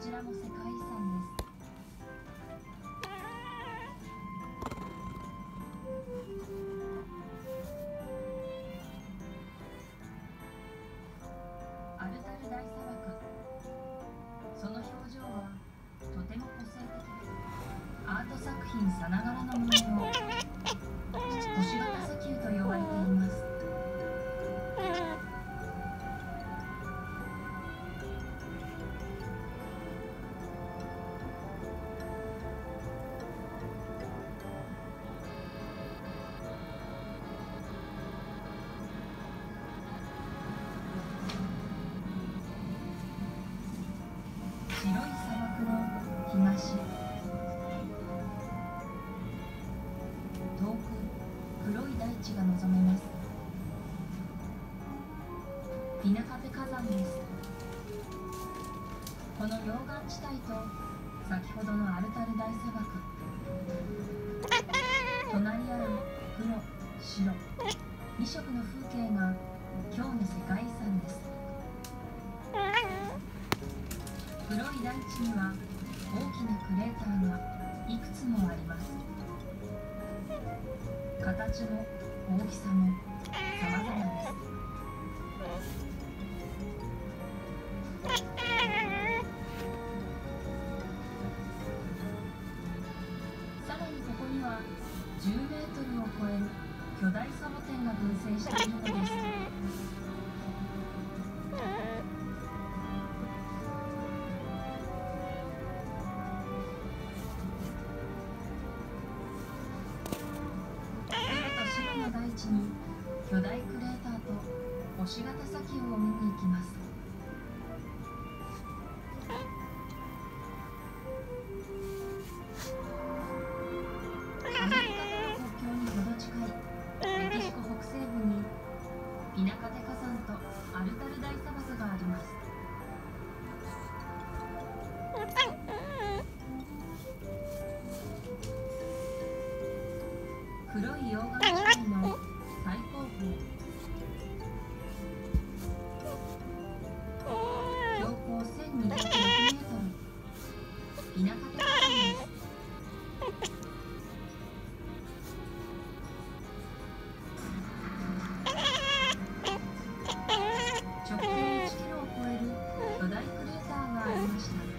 ちらも世界遺産です。アルタル大砂漠。その表情はとても個性的でアート作品さながらのものを東遠く黒い大地が望めます。ピナカテ火山です。この溶岩地帯と先ほどのアルタル大砂漠。隣り合う黒白。2色の風景が今日の世界遺産です。黒い大地には大きなクレーターがいくつもあります。形も大きさも様々です。さらにここには10メートルを超える巨大サボテンが群生しているのです。白の大地に巨大クレーターと星形砂丘を見に行きます。アメリカとの国境にほど近いメキシコ北西部にピナカテ火山とアルタル大砂漠があります。黒い溶岩直径1キロを超える巨大クレーターがありました。